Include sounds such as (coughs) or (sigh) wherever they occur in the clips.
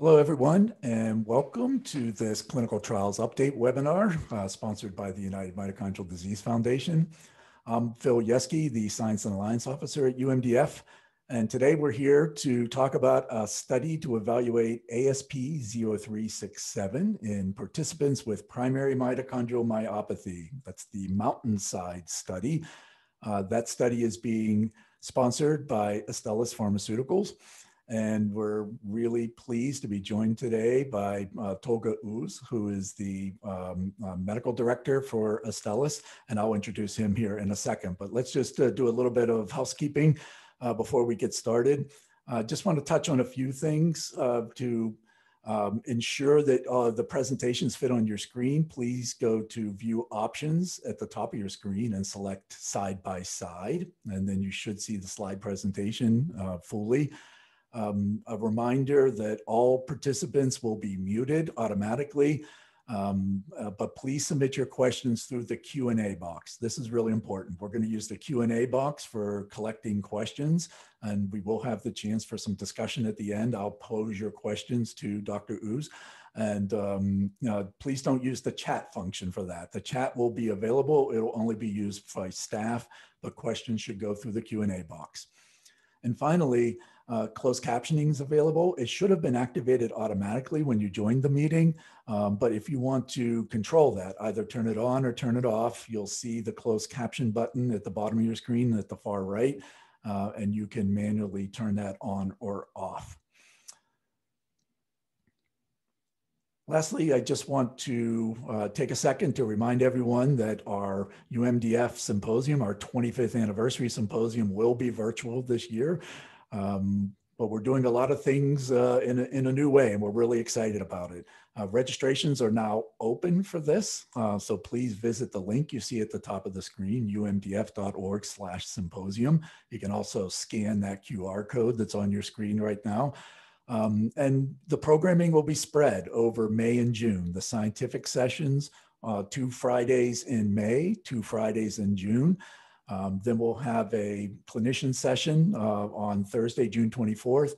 Hello, everyone, and welcome to this clinical trials update webinar uh, sponsored by the United Mitochondrial Disease Foundation. I'm Phil Yeske, the Science and Alliance Officer at UMDF, and today we're here to talk about a study to evaluate ASP 0367 in participants with primary mitochondrial myopathy. That's the Mountainside study. Uh, that study is being sponsored by Astellas Pharmaceuticals. And we're really pleased to be joined today by uh, Tolga Uz, who is the um, uh, medical director for Astellas. And I'll introduce him here in a second. But let's just uh, do a little bit of housekeeping uh, before we get started. I just want to touch on a few things uh, to um, ensure that uh, the presentations fit on your screen. Please go to view options at the top of your screen and select side by side. And then you should see the slide presentation fully. Um, a reminder that all participants will be muted automatically, um, uh, but please submit your questions through the Q&A box. This is really important. We're going to use the Q&A box for collecting questions, and we will have the chance for some discussion at the end. I'll pose your questions to Dr. Uz. And um, please don't use the chat function for that. The chat will be available. It'll only be used by staff, but questions should go through the Q&A box. And finally, uh, closed captioning is available. It should have been activated automatically when you joined the meeting. Um, but if you want to control that, either turn it on or turn it off, you'll see the closed caption button at the bottom of your screen at the far right, uh, and you can manually turn that on or off. Lastly, I just want to uh, take a second to remind everyone that our UMDF symposium, our 25th anniversary symposium, will be virtual this year. Um, but we're doing a lot of things uh, in, a, in a new way, and we're really excited about it. Uh, registrations are now open for this, uh, so please visit the link you see at the top of the screen, umdf.org slash symposium. You can also scan that QR code that's on your screen right now. Um, and the programming will be spread over May and June. The scientific sessions, uh, two Fridays in May, two Fridays in June. Um, then we'll have a clinician session uh, on Thursday, June 24th,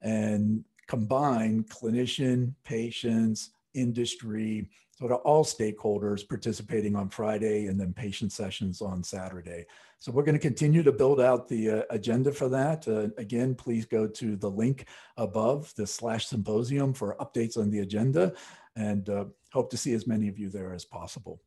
and combine clinician, patients, industry, sort of all stakeholders participating on Friday and then patient sessions on Saturday. So we're going to continue to build out the uh, agenda for that. Uh, again, please go to the link above the slash symposium for updates on the agenda and uh, hope to see as many of you there as possible.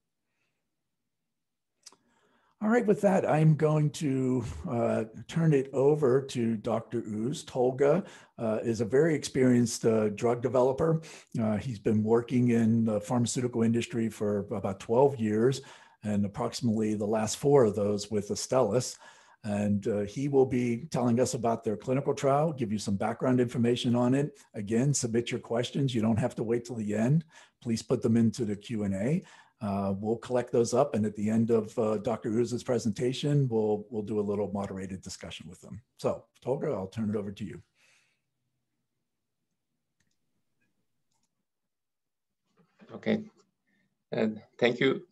All right, with that, I'm going to uh, turn it over to Dr. Uz. Tolga uh, is a very experienced uh, drug developer. Uh, he's been working in the pharmaceutical industry for about 12 years, and approximately the last four of those with Astellas. And uh, he will be telling us about their clinical trial, give you some background information on it. Again, submit your questions. You don't have to wait till the end. Please put them into the Q&A. Uh, we'll collect those up, and at the end of uh, Dr. Uz's presentation, we'll, we'll do a little moderated discussion with them. So, Tolga, I'll turn it over to you. Okay, uh, thank you.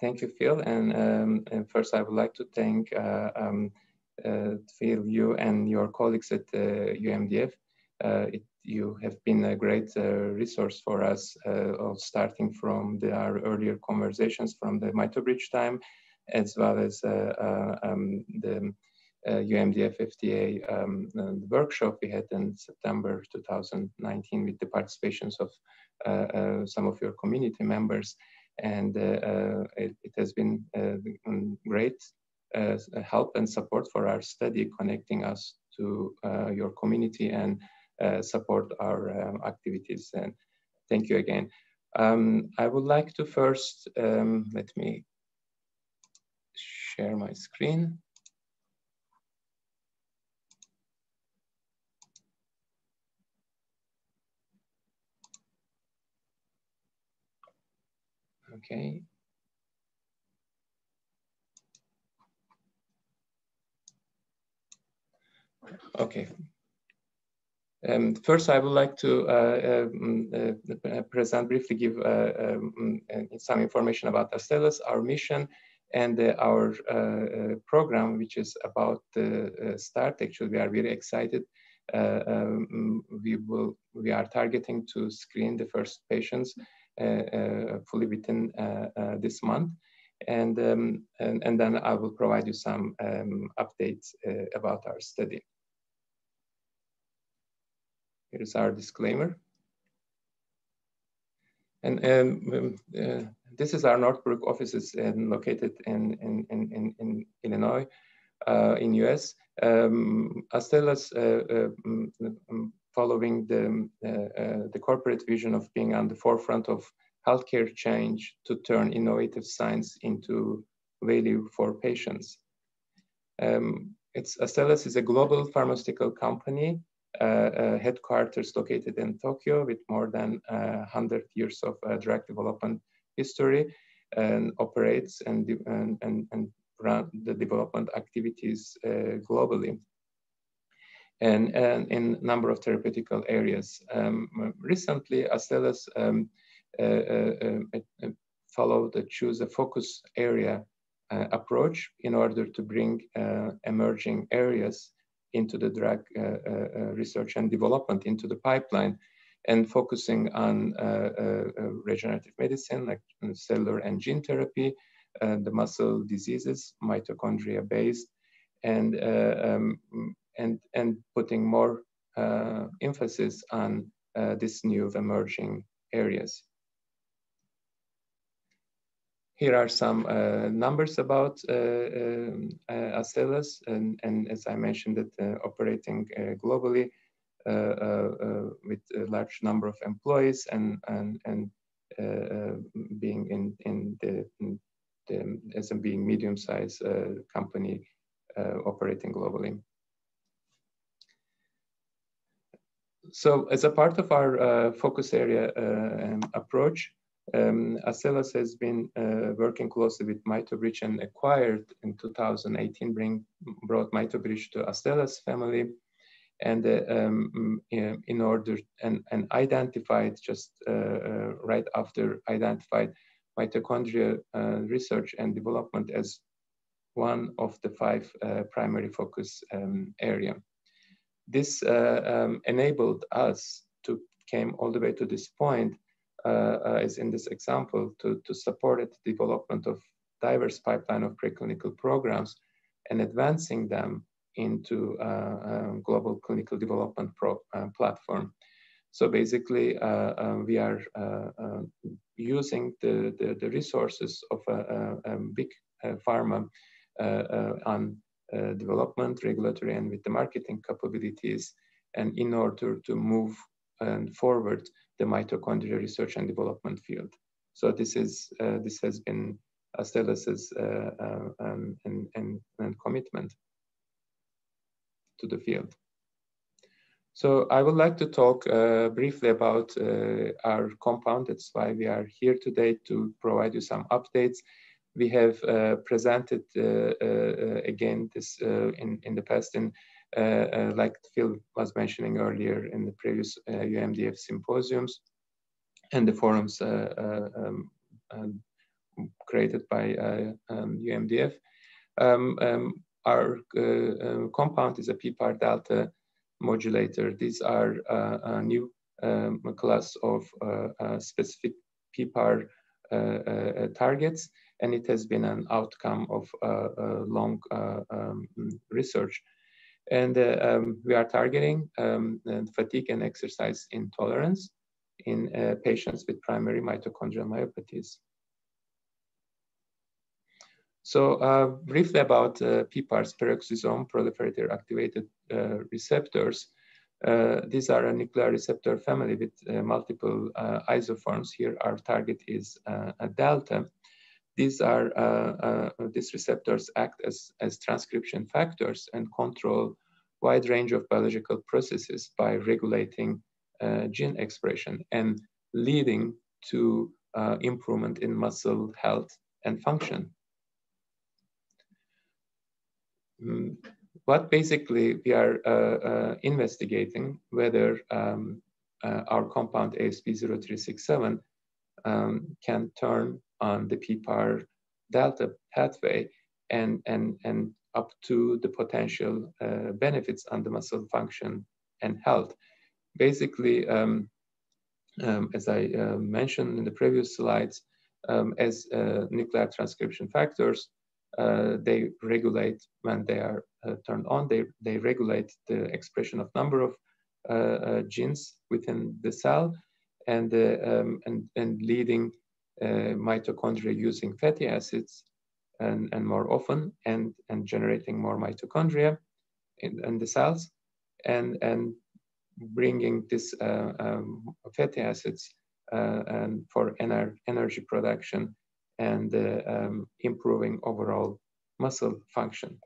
Thank you, Phil. And, um, and, first, I would like to thank uh, um, uh, Phil, you and your colleagues at UMDF. Uh, it you have been a great uh, resource for us, uh, starting from the, our earlier conversations from the MitoBridge time, as well as uh, um, the UMDF FDA um, the workshop we had in September 2019 with the participations of some of your community members. And it, it, has been great uh, help and support for our study, connecting us to uh, your community and uh, support our um, activities. And thank you again. Um, I would like to first, um, let me share my screen. Okay. Okay, um, first, I would like to uh, um, uh, present briefly, give uh, um, some information about Astellas, our mission, and uh, our uh, uh, program, which is about the start. Actually, we are very excited uh, um, we will we are targeting to screen the first patients uh, fully within this month. And, um, and, and, then I will provide you some um, updates about our study. Here's our disclaimer. And um, uh, this is our Northbrook offices in, located in, in, in, in Illinois, uh, in US. Um, Astellas, uh, uh mm, following the, uh, uh, the corporate vision of being on the forefront of healthcare change to turn innovative science into value for patients. Um, it's Astellas is a global pharmaceutical company headquarters located in Tokyo with more than 100 years of drug development history and operates and, and, and, and run the development activities globally. And, and, in a number of therapeutical areas. Um, recently, Astellas um, uh, uh, uh, followed the choose a focus area approach in order to bring emerging areas into the drug uh, uh, research and development into the pipeline and focusing on uh, regenerative medicine like cellular and gene therapy, the muscle diseases, mitochondria based, and, um, and, and putting more emphasis on this new emerging areas. Here are some uh, numbers about uh, um, uh, Astellas, and, and, as I mentioned, that uh, operating uh, globally uh, with a large number of employees and and and being in in the, in the medium-sized company operating globally. So, as a part of our focus area um, approach, um, Astellas has been uh, working closely with MitoBridge and acquired in 2018, bring, brought MitoBridge to Astellas family and uh, um, in, order and, and identified just uh, uh right after identified mitochondria uh, research and development as one of the five uh, primary focus um, area. This um, enabled us to came all the way to this point Uh, uh, is in this example to, to support the development of diverse pipeline of preclinical programs and advancing them into a uh, um, global clinical development pro, uh, platform. So basically, um, we are using the, the, the, resources of a, a, a big pharma on uh, development, regulatory, and with the marketing capabilities, and in order to move forward the mitochondria research and development field. So this is uh, this has been Astellas's uh, uh, um, and, and, and commitment to the field. So I would like to talk uh, briefly about uh, our compound. That's why we are here today to provide you some updates. We have uh, presented again this in, in the past in uh, uh, like Phil was mentioning earlier in the previous UMDF uh, symposiums and the forums um, um, created by um, UMDF. Um, um, our compound is a PPAR delta modulator. These are a new um, class of uh, specific PPAR uh, uh, targets, and it has been an outcome of long um, research and uh, um, we are targeting um, fatigue and exercise intolerance in uh, patients with primary mitochondrial myopathies. So uh, briefly about uh, PPARs, peroxisome proliferator activated uh, receptors. Uh, these are a nuclear receptor family with uh, multiple isoforms. Here our target is a delta. These are uh, uh, these receptors act as, as transcription factors and control wide range of biological processes by regulating uh, gene expression and leading to uh, improvement in muscle health and function. Mm, what basically we are uh, uh investigating whether um, uh, our compound ASP0367 um, can turn on the PPAR delta pathway and, and, and up to the potential uh, benefits on the muscle function and health. Basically, um, um, as I uh, mentioned in the previous slides, um, as uh, nuclear transcription factors, uh, they regulate when they are uh, turned on, they, they regulate the expression of number of uh, genes within the cell and, um, and, and leading mitochondria using fatty acids and, and more often and, and generating more mitochondria in, in the cells and, and bringing this uh, um, fatty acids uh, and for ener energy production and uh, um, improving overall muscle function.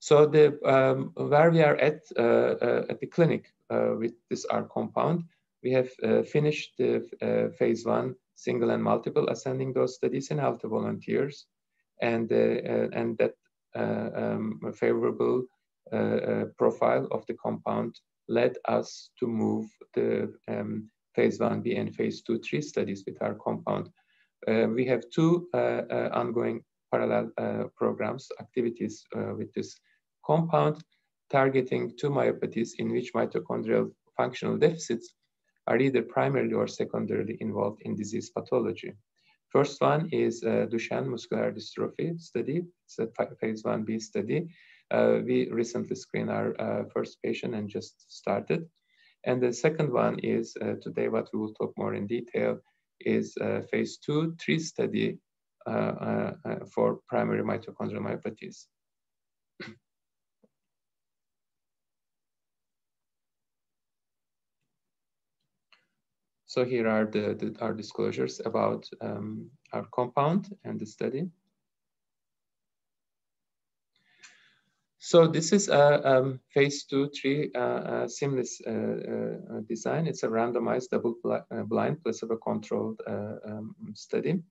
So the um, where we are at uh, uh, at the clinic uh, with this R compound, we have finished the phase one single and multiple ascending dose studies in healthy volunteers, and and that um, favorable profile of the compound led us to move the um, phase 1b and phase 2 3 studies with our compound. Uh, we have two uh, uh, ongoing parallel uh, programs, activities uh, with this compound, targeting two myopathies in which mitochondrial functional deficits are either primarily or secondarily involved in disease pathology. First one is uh, Duchenne muscular dystrophy study. It's a phase 1b study. Uh, we recently screened our uh, first patient and just started. And the second one is uh, today what we will talk more in detail is uh, phase two, three study uh, for primary mitochondrial myopathies. So here are the, the our disclosures about um, our compound and the study. So this is a um, phase two, three uh, uh, seamless uh, uh design. It's a randomized double-blind uh, placebo-controlled uh, um, study.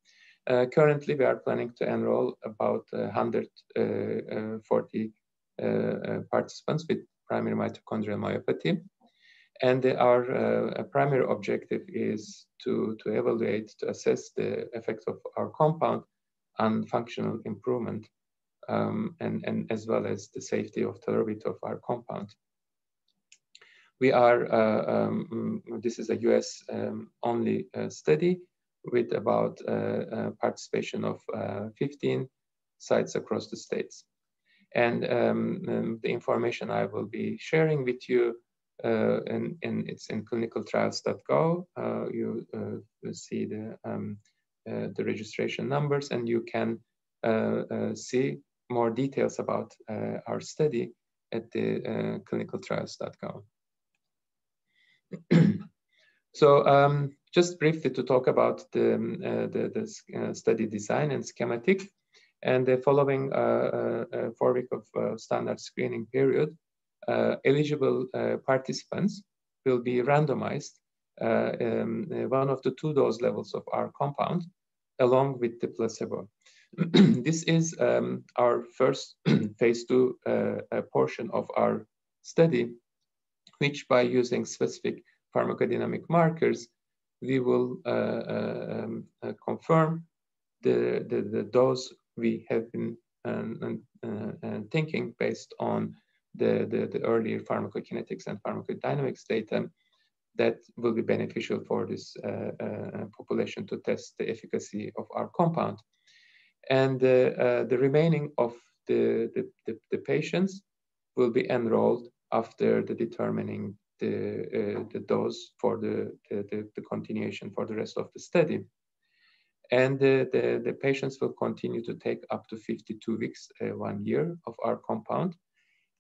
currently, we are planning to enroll about 140 participants with primary mitochondrial myopathy. And our primary objective is to, to evaluate, to assess the effects of our compound on functional improvement um, and, and as well as the safety of tolerability of our compound. We are, uh, um, this is a US um, only uh, study with about uh, uh participation of uh, 15 sites across the states. And um, um, the information I will be sharing with you uh, and, and, it's in clinicaltrials.gov. Uh, you uh, see the um, uh, the registration numbers, and you can see more details about uh, our study at the uh, clinicaltrials.com. (clears throat) so um, just briefly to talk about the, um, uh, the, the uh, study design and schematic. And the following uh, uh, four week of standard screening period, eligible participants will be randomized um, one of the two dose levels of our compound along with the placebo. (clears throat) this is um, our first (clears throat) phase two uh, uh, portion of our study, which by using specific pharmacodynamic markers, we will uh, uh um, uh, confirm the, the, the, dose we have been um, uh, thinking based on the, the, the earlier pharmacokinetics and pharmacodynamics data that will be beneficial for this population to test the efficacy of our compound and uh, the remaining of the, the, the, the, patients will be enrolled after the determining the, uh, the dose for the, the, the, continuation for the rest of the study. And the, the, the, patients will continue to take up to 52 weeks, uh, one year of our compound.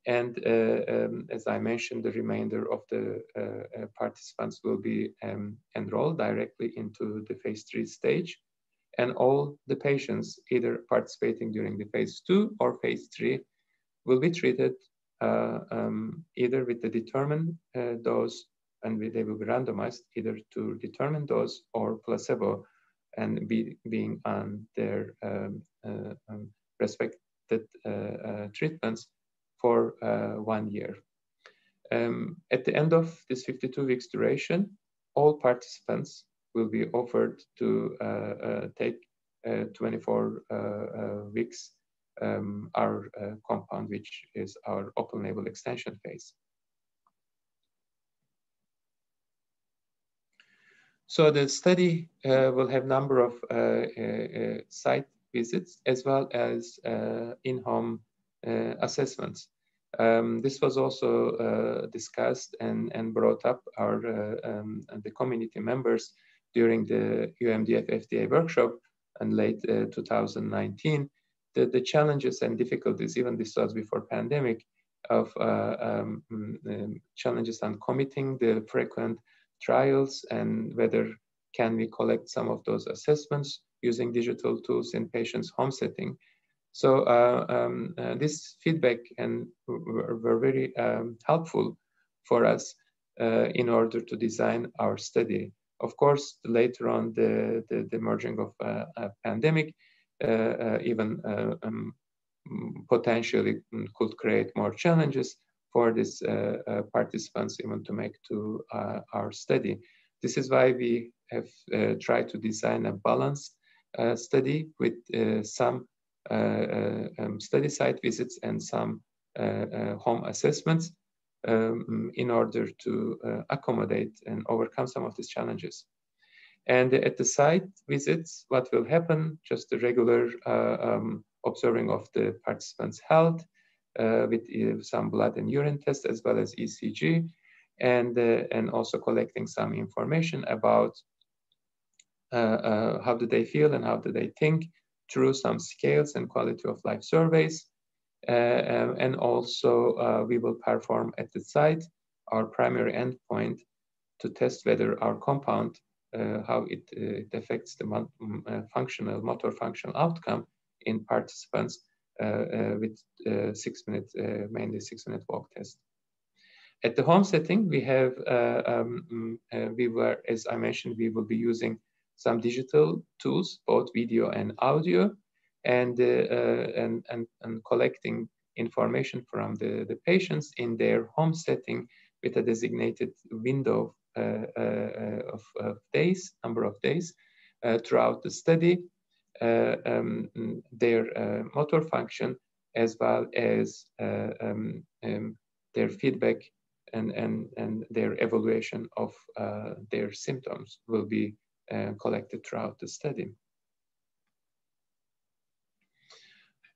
And uh, um, as I mentioned, the remainder of the uh, uh, participants will be um, enrolled directly into the phase three stage. And all the patients either participating during the phase two or phase three will be treated uh, um, either with the determined uh, dose and they will be randomized either to determined dose or placebo and be, being on their um, uh, um, respected treatments for uh, one year. Um, at the end of this 52 weeks duration, all participants will be offered to uh, uh, take uh, 24 weeks um, our compound, which is our open label extension phase. So the study uh, will have number of uh, uh, site visits as well as in-home assessments. Um, this was also discussed and, and brought up our um, the community members during the UMDF FDA workshop in late 2019 the, the challenges and difficulties, even this was before pandemic, of uh, um, mm, um, challenges on committing the frequent trials and whether can we collect some of those assessments using digital tools in patients' home setting. So uh, um, uh, this feedback and were, were very um, helpful for us uh, in order to design our study. Of course, later on, the, the, the merging of uh, a pandemic uh, uh, even um, potentially could create more challenges for these participants even to make to our study. This is why we have tried to design a balanced study with some um, study site visits and some home assessments um, in order to uh, accommodate and overcome some of these challenges. And at the site visits, what will happen? Just the regular uh, um, observing of the participants' health uh, with uh, some blood and urine tests as well as ECG, and uh, and also collecting some information about uh, uh, how do they feel and how do they think through some scales and quality of life surveys. Um, and also we will perform at the site our primary endpoint to test whether our compound uh, how it, uh, it affects the mm, uh, functional, motor functional outcome in participants with six minute, mainly six minute walk test. At the home setting, we have, um, mm, we were, as I mentioned, we will be using some digital tools, both video and audio, and, and, and, and collecting information from the, the patients in their home setting with a designated window uh, uh, of, of, days, number of days uh, throughout the study, um, their motor function as well as um, um, their feedback and, and, and their evaluation of their symptoms will be collected throughout the study.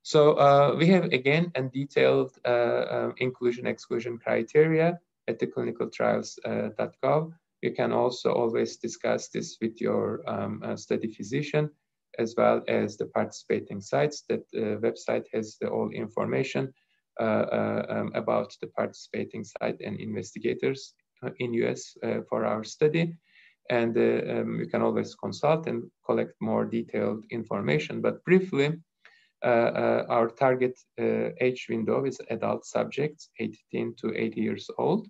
So uh, we have again a detailed uh, uh, inclusion exclusion criteria at the clinicaltrials.gov. Uh, you can also always discuss this with your um, uh, study physician as well as the participating sites. That uh, website has the all information um, about the participating site and investigators in US for our study and uh, um, you can always consult and collect more detailed information. But briefly, uh, uh, our target age window is adult subjects, 18 to 80 years old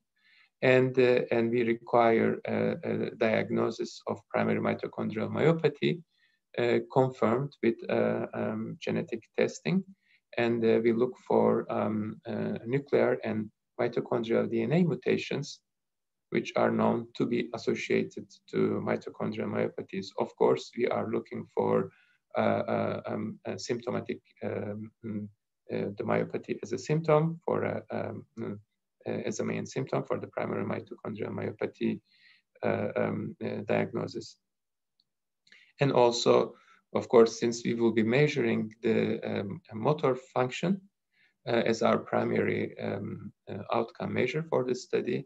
and, uh, and we require a, a, diagnosis of primary mitochondrial myopathy uh, confirmed with uh, um, genetic testing. And uh, we look for um, uh, nuclear and mitochondrial DNA mutations, which are known to be associated to mitochondrial myopathies. Of course, we are looking for uh, um, symptomatic um, mm, the myopathy as a symptom for um, uh, as a main symptom for the primary mitochondrial myopathy uh, um, uh, diagnosis. And also, of course, since we will be measuring the um, motor function as our primary um, outcome measure for the study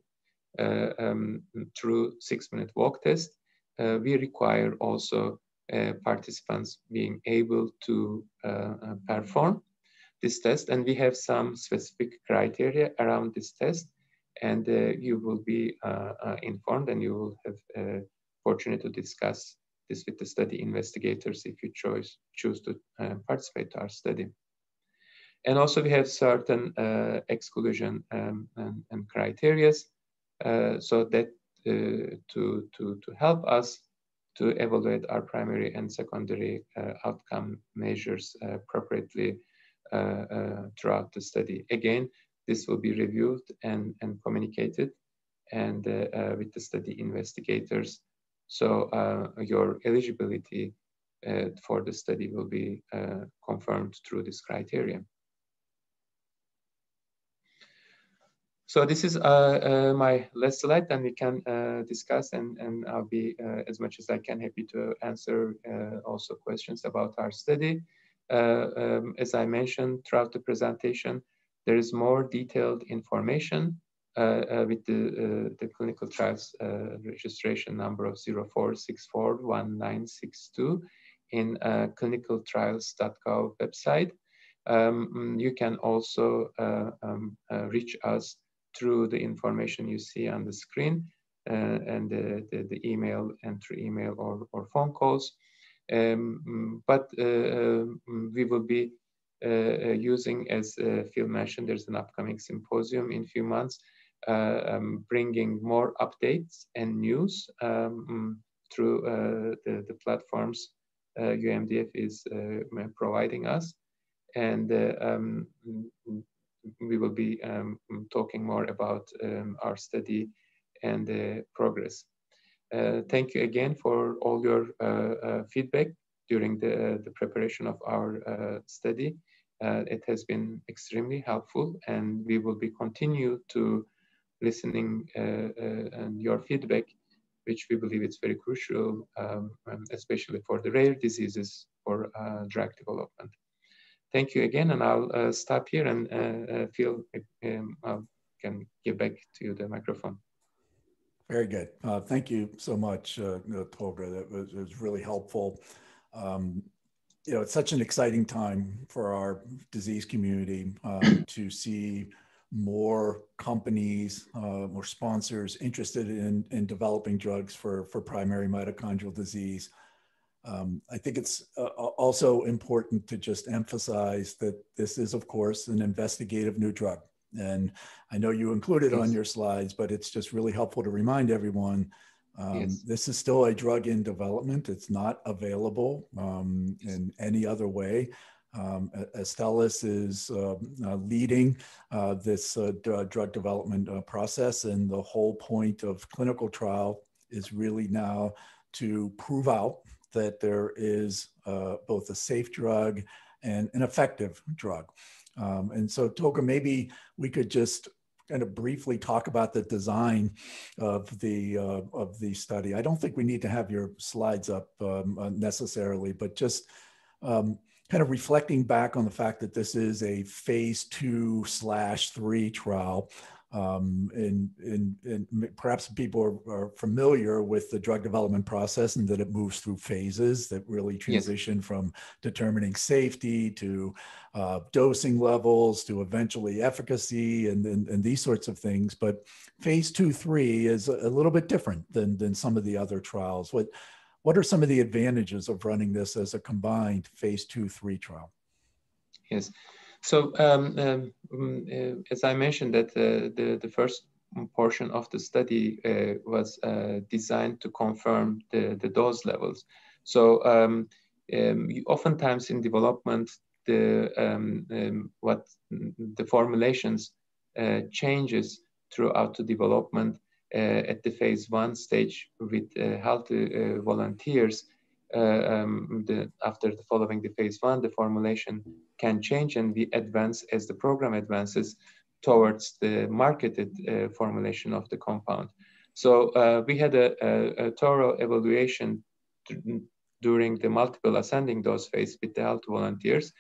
um, through six-minute walk test, we require also uh, participants being able to uh, perform this test. And we have some specific criteria around this test. And uh, you will be uh, uh, informed and you will have uh, opportunity to discuss this with the study investigators if you choose, choose to uh, participate to our study. And also we have certain uh, exclusion um, and, and criteria Uh, so that uh, to, to, to help us to evaluate our primary and secondary uh, outcome measures appropriately uh, uh, throughout the study. Again, this will be reviewed and, and communicated and uh, with the study investigators. So your eligibility for the study will be confirmed through this criteria. So this is uh, uh, my last slide and we can uh, discuss and, and I'll be as much as I can happy to answer also questions about our study. Um, as I mentioned throughout the presentation, there is more detailed information uh, with the, uh, the clinical trials uh, registration number of 04641962 in clinicaltrials.gov website. Um, you can also um, reach us through the information you see on the screen uh, and the, the, the, email and through email or, or phone calls. Um, but uh, um, we will be uh, uh, using, as uh, Phil mentioned, there's an upcoming symposium in a few months, uh, um, bringing more updates and news um, through the, the platforms UMDF is providing us. And um, we will be um, talking more about um, our study and the progress. Uh, thank you again for all your uh, uh, feedback during the, the preparation of our uh, study. Uh, it has been extremely helpful and we will be continue to listening uh, and your feedback, which we believe is very crucial, um, especially for the rare diseases for drug development thank you again, and I'll uh, stop here and uh, uh Phil um, I can give back to you the microphone. Very good. Thank you so much, uh, Tolga. That was, was really helpful. Um, you know, it's such an exciting time for our disease community (coughs) to see more companies, uh, more sponsors interested in, in developing drugs for, for primary mitochondrial disease. Um, I think it's uh, also important to just emphasize that this is, of course, an investigative new drug. And I know you included yes. on your slides, but it's just really helpful to remind everyone um, yes. this is still a drug in development. It's not available um, in any other way. Um, Astellas is uh, uh, leading uh, this uh, drug development uh, process, and the whole point of clinical trial is really now to prove out that there is uh, both a safe drug and an effective drug. Um, and so, Tolga, maybe we could just kind of briefly talk about the design of the uh, of the study. I don't think we need to have your slides up um, uh, necessarily, but just um, kind of reflecting back on the fact that this is a phase two slash three trial um, and, and, and, perhaps people are, are, familiar with the drug development process and that it moves through phases that really transition yes. from determining safety to uh, dosing levels to eventually efficacy and, and, and, these sorts of things. But phase two, three is a, a little bit different than, than some of the other trials. What, what are some of the advantages of running this as a combined phase two, three trial? Yes. So um, um, mm, uh, as I mentioned that uh, the, the first portion of the study uh, was uh, designed to confirm the, the dose levels. So um, um oftentimes in development, the um, um, what the formulations uh, changes throughout the development uh, at the phase one stage with healthy volunteers uh, um, the, after the following the phase one, the formulation can change and we advance as the program advances towards the marketed uh, formulation of the compound. So uh, we had a, a, a thorough evaluation during the multiple ascending dose phase with the healthy volunteers,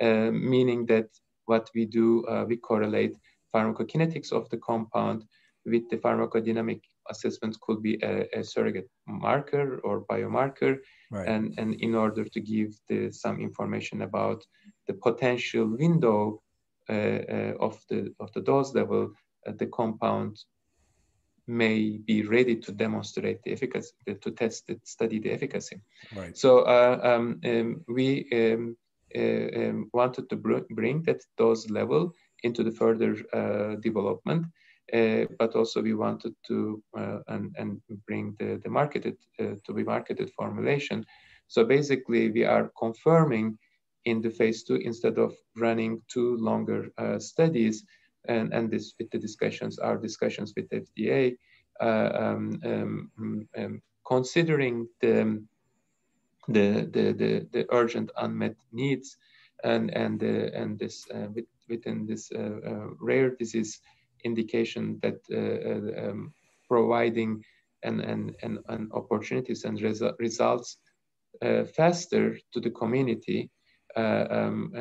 uh, meaning that what we do, uh, we correlate pharmacokinetics of the compound with the pharmacodynamic assessment could be a, a surrogate marker or biomarker right. and, and in order to give the, some information about the potential window uh, uh, of the of the dose level, uh, the compound may be ready to demonstrate the efficacy, to test it, study the efficacy. Right. So uh, um, um, we um, uh, um, wanted to br bring that dose level into the further uh, development but also we wanted to uh, and, and bring the, the marketed uh, to be marketed formulation. So basically we are confirming in the phase two instead of running two longer studies and, and this with the discussions, our discussions with FDA, um, um, um, considering the the, the, the, the urgent unmet needs and, and, uh, and this uh, with, within this uh, rare disease indication that uh, uh, um, providing and, and, and, and opportunities and resu results uh, faster to the community, um,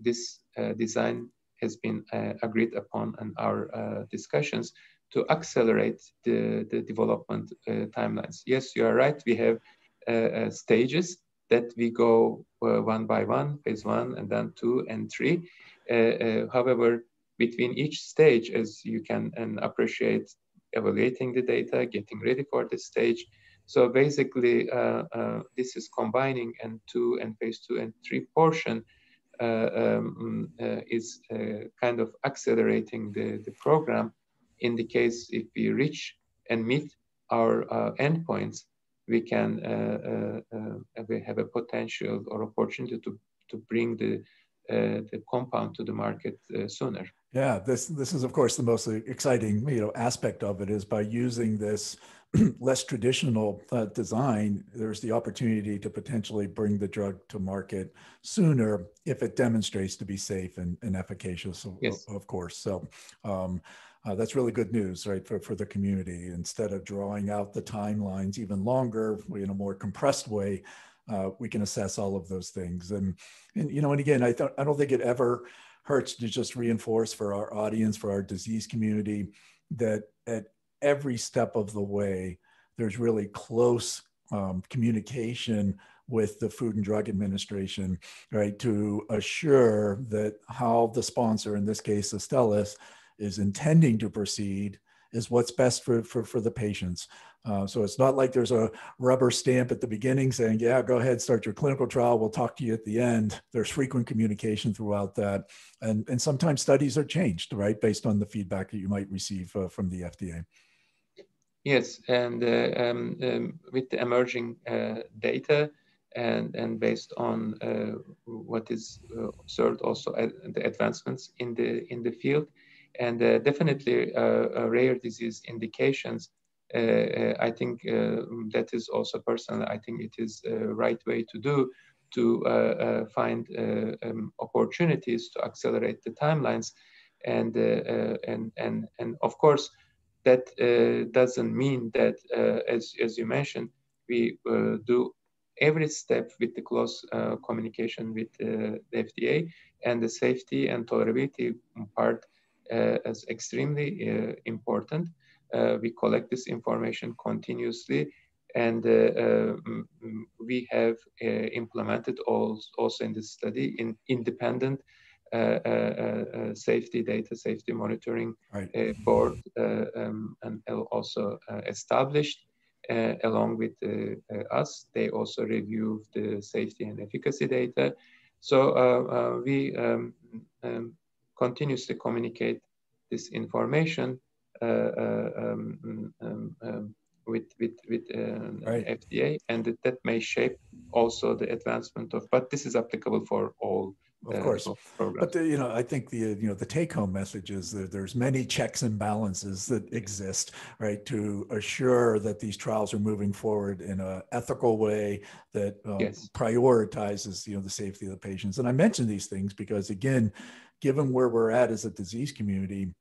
this design has been agreed upon in our discussions to accelerate the, the development uh, timelines. Yes, you are right. We have uh, uh, stages that we go one by one, phase one, and then two and three. however, between each stage, as you can and appreciate, evaluating the data, getting ready for the stage. So basically, uh, uh, this is combining and two and phase two and three portion uh, um, is kind of accelerating the, the program in the case if we reach and meet our uh, endpoints, we can uh, uh, we have a potential or opportunity to, to bring the, the compound to the market sooner. Yeah, this this is of course the most exciting you know aspect of it is by using this (clears throat) less traditional uh, design, there's the opportunity to potentially bring the drug to market sooner if it demonstrates to be safe and, and efficacious, yes. of, of, course. So um, uh, that's really good news, right, for, for the community. Instead of drawing out the timelines even longer in a more compressed way, uh, we can assess all of those things. And, and you know, and again, I, th- I don't think it ever hurts to just reinforce for our audience, for our disease community, that at every step of the way, there's really close um, communication with the Food and Drug Administration, right, to assure that how the sponsor, in this case, Astellas, is intending to proceed is what's best for, for, for the patients. Uh, so it's not like there's a rubber stamp at the beginning saying, yeah, go ahead, start your clinical trial. We'll talk to you at the end. There's frequent communication throughout that. And, and sometimes studies are changed, right, based on the feedback that you might receive uh, from the FDA. Yes, and uh, um, um, with the emerging uh, data and, and based on uh, what is uh, observed also the advancements in the, in the field, and uh, definitely uh, uh, rare disease indications. I think that is also personal. I think it is the right way to do to find um, opportunities to accelerate the timelines, and and and and of course that uh, doesn't mean that, uh, as, as you mentioned, we uh, do every step with the close communication with the FDA and the safety and tolerability part as extremely uh, important. Uh, we collect this information continuously and we have implemented also in this study in independent uh, uh, uh, safety data safety monitoring right. board um, and also established along with us. They also review the safety and efficacy data. So we um, um, continuously communicate this information uh, uh, um, um, um, with with with uh, right. FDA, and that, that may shape also the advancement of. But this is applicable for all of course but the, you know i think the you know the take home message is that there's many checks and balances that exist right to assure that these trials are moving forward in a ethical way that um, yes. prioritizes you know the safety of the patients and i mention these things because again given where we're at as a disease community,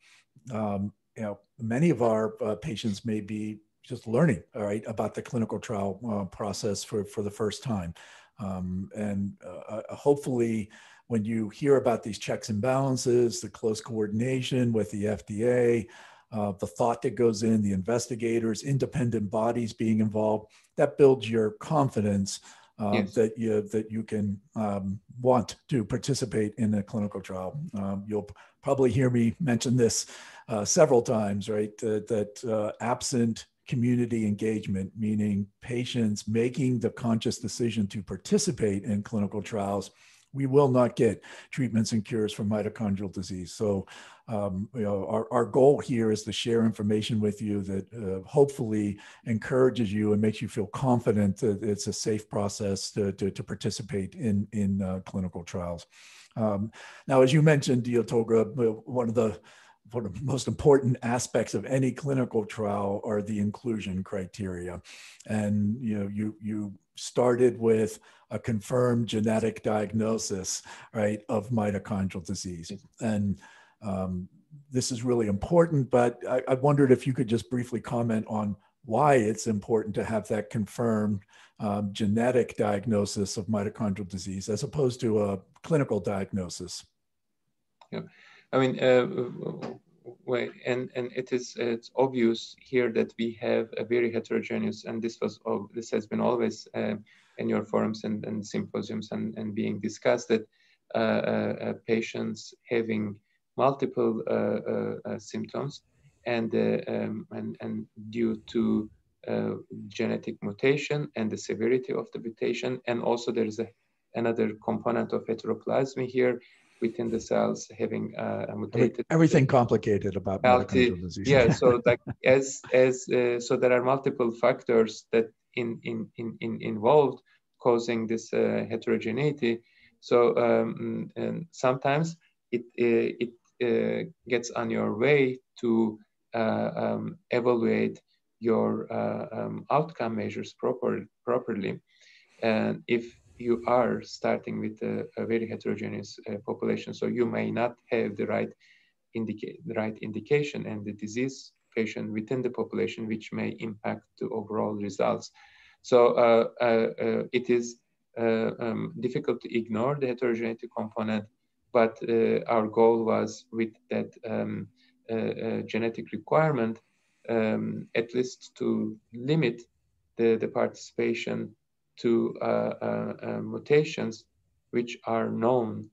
um, you know, many of our uh, patients may be just learning, all right, about the clinical trial uh, process for, for the first time. Um, and uh, uh hopefully, when you hear about these checks and balances, the close coordination with the FDA, uh, the thought that goes in, the investigators, independent bodies being involved, that builds your confidence um, yes. that you that you can um, want to participate in a clinical trial. Um, you'll probably hear me mention this uh, several times, right? That uh, absent community engagement, meaning patients making the conscious decision to participate in clinical trials, we will not get treatments and cures for mitochondrial disease. So, um, you know, our, our goal here is to share information with you that uh, hopefully encourages you and makes you feel confident that it's a safe process to, to, to participate in, in uh, clinical trials. Um, now, as you mentioned, Tolga, one of the one of the most important aspects of any clinical trial are the inclusion criteria, and you know you you started with a confirmed genetic diagnosis, right, of mitochondrial disease. And um, this is really important, but I, I, wondered if you could just briefly comment on why it's important to have that confirmed um, genetic diagnosis of mitochondrial disease as opposed to a clinical diagnosis. Yeah, I mean, uh, way and and it is it's obvious here that we have a very heterogeneous and this was this has been always uh, in your forums and, and symposiums and, and being discussed that uh, uh, uh patients having multiple uh, uh, symptoms and um, and and due to genetic mutation and the severity of the mutation. And also there is a another component of heteroplasmy here within the cells having uh, a mutated everything complicated about mitochondrial disease yeah so (laughs) like as as uh, so there are multiple factors that in in in, in involved causing this uh, heterogeneity. So um, and sometimes it uh, it uh, gets on your way to uh, um, evaluate your um, outcome measures proper, properly. And if you are starting with a, a very heterogeneous uh, population, so you may not have the right indicate the right indication and the disease patient within the population, which may impact the overall results. So uh, uh, uh it is uh, um, difficult to ignore the heterogeneity component, but uh, our goal was with that um, genetic requirement, um, at least to limit the, the participation to uh, uh, uh, mutations which are known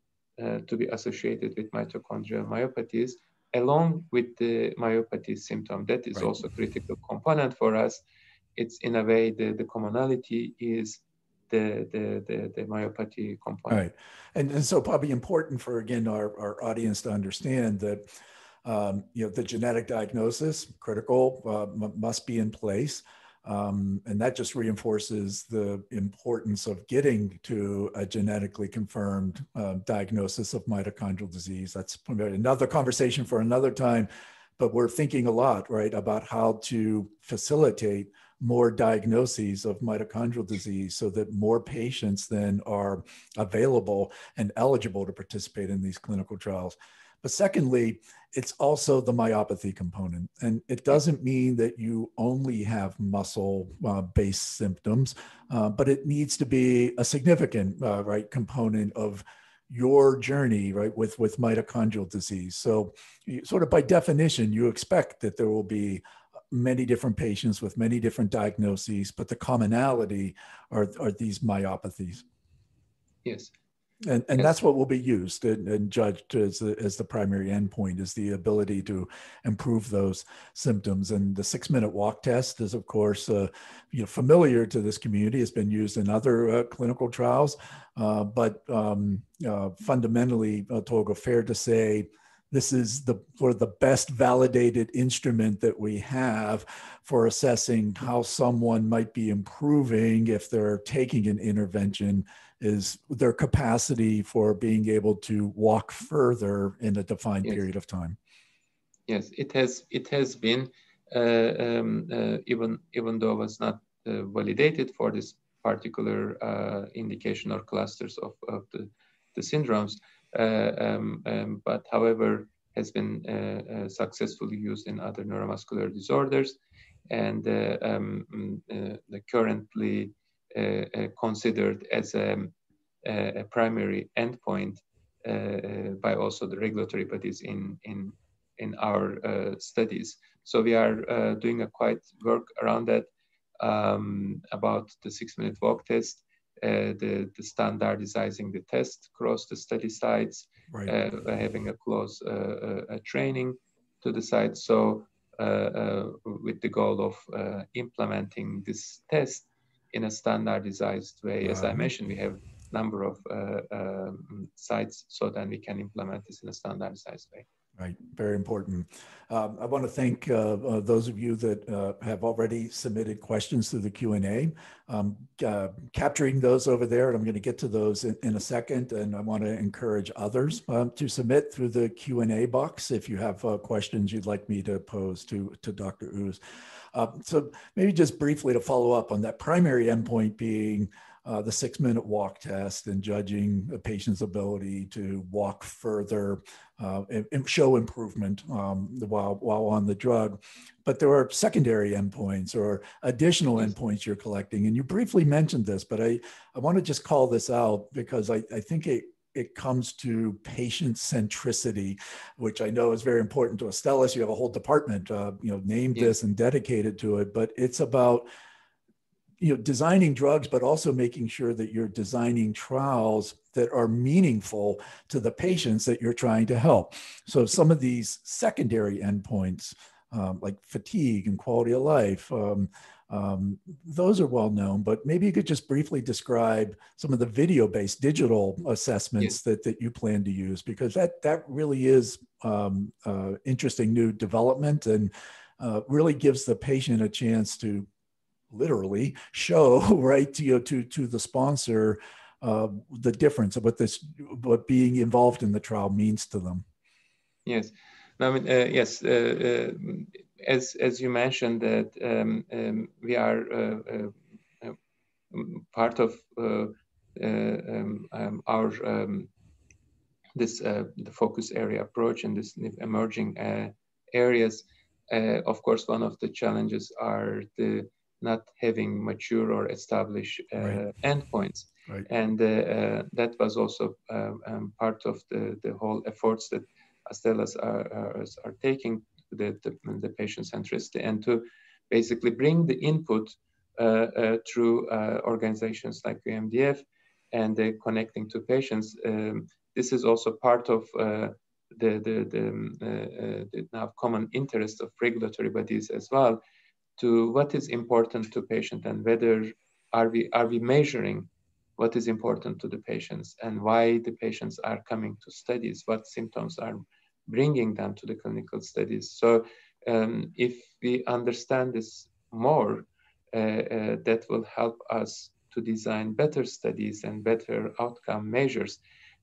to be associated with mitochondrial myopathies, along with the myopathy symptom. That is right. also a critical component for us. It's in a way the, the commonality is the, the, the, the, myopathy component. Right. And, and so probably important for, again, our, our audience to understand that, um, you know, the genetic diagnosis, critical, uh, must be in place. Um, and that just reinforces the importance of getting to a genetically confirmed uh, diagnosis of mitochondrial disease. That's another conversation for another time, but we're thinking a lot, right, about how to facilitate more diagnoses of mitochondrial disease so that more patients then are available and eligible to participate in these clinical trials. But secondly, it's also the myopathy component. And it doesn't mean that you only have muscle uh, based symptoms, uh, but it needs to be a significant uh, right component of your journey right with with mitochondrial disease. So sort of by definition you expect that there will be many different patients with many different diagnoses but the commonality are, are these myopathies. Yes and, and that's what will be used and, and judged as the, as the primary endpoint is the ability to improve those symptoms. And the six minute walk test is, of course, uh, you know, familiar to this community. Has been used in other uh, clinical trials, uh, but um, uh, fundamentally, uh, Tolga, fair to say, this is the sort of the best validated instrument that we have for assessing how someone might be improving if they're taking an intervention is their capacity for being able to walk further in a defined yes. period of time. Yes, it has. It has been uh, um, uh, even even though it was not uh, validated for this particular uh, indication or clusters of, of the, the syndromes, uh, um, um, but however has been uh, successfully used in other neuromuscular disorders, and um, mm, currently uh, uh, Uh, uh, considered as a, a primary endpoint uh, by also the regulatory bodies in, in, in our studies. So we are doing a quite work around that um, about the six minute walk test, uh, the, the standardizing the test across the study sites, right. uh, having a close uh, training to the site. So with the goal of implementing this test in a standardized way. As I mentioned, we have a number of uh, um, sites so then we can implement this in a standardized way. Right, very important. Um, I want to thank uh, uh, those of you that uh, have already submitted questions through the Q&A. Um, uh, capturing those over there, and I'm going to get to those in, in a second, and I want to encourage others um, to submit through the Q&A box if you have uh, questions you'd like me to pose to, to Dr. Uz. Um, so maybe just briefly to follow up on that primary endpoint being uh, the six minute walk test and judging a patient's ability to walk further uh, and, and, show improvement um, while, while on the drug. But there are secondary endpoints or additional endpoints you're collecting. And you briefly mentioned this, but I, I want to just call this out because I, I think it, it comes to patient centricity, which I know is very important to Astellas. You have a whole department, uh, you know, named yeah. this and dedicated to it, but it's about you know designing drugs but also making sure that you're designing trials that are meaningful to the patients that you're trying to help so some of these secondary endpoints um, like fatigue and quality of life um, um, those are well known but maybe you could just briefly describe some of the video based digital assessments that, that you plan to use because that that really is um, uh, interesting new development and uh, really gives the patient a chance to literally show (laughs) right to you know, to to the sponsor uh, the difference of what this what being involved in the trial means to them. Yes, I mean uh, yes. Uh, uh as as you mentioned that um, um, we are uh, uh, part of um, um, our um, this the focus area approach and this emerging areas. of course, one of the challenges are the not having mature or established uh, right. endpoints. Right. And uh, uh, that was also um, um, part of the, the whole efforts that Astellas are, are, are taking the, the, the, patient centricity and to basically bring the input uh, uh, through uh, organizations like UMDF and connecting to patients. Um, this is also part of the, the, the, um, the, now common interest of regulatory bodies as well to what is important to patient and whether are we are we measuring what is important to the patients and why the patients are coming to studies what symptoms are bringing them to the clinical studies so um, if we understand this more uh, uh, that will help us to design better studies and better outcome measures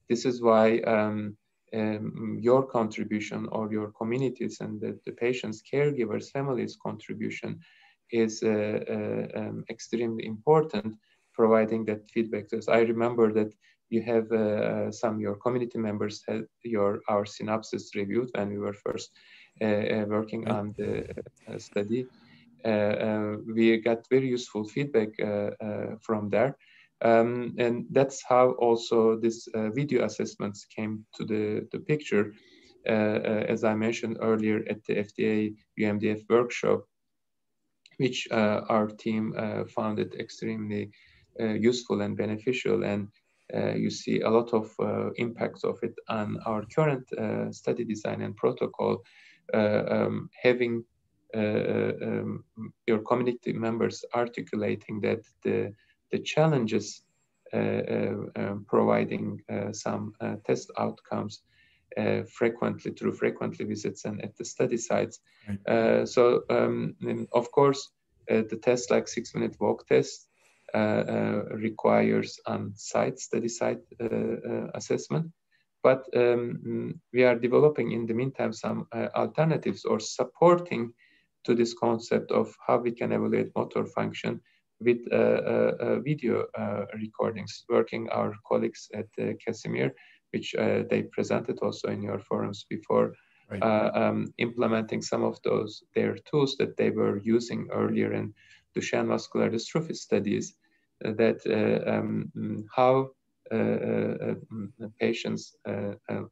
this is why um, um, your contribution or your communities and the, the patients, caregivers, families' contribution is uh, uh, um, extremely important, providing that feedback us. I remember that you have uh, some your community members had your our synopsis reviewed when we were first uh, uh, working on the uh, study. we got very useful feedback from there. Um, and that's how also this uh, video assessments came to the, the picture. Uh, uh, as I mentioned earlier at the FDA UMDF workshop, which uh, our team uh, found it extremely uh, useful and beneficial. And you see a lot of impacts of it on our current study design and protocol, um, having um, your community members articulating that the the challenges uh, uh, um, providing uh, some test outcomes frequently through frequently visits and at the study sites. Right. so um, of course, the test like six minute walk test requires on-site study site assessment but um, we are developing in the meantime some uh, alternatives or supporting to this concept of how we can evaluate motor function with uh, uh, uh, video recordings, working our colleagues at Casimir, which they presented also in your forums before, right. um, implementing some of those their tools that they were using earlier in Duchenne muscular dystrophy studies, that um, how patients'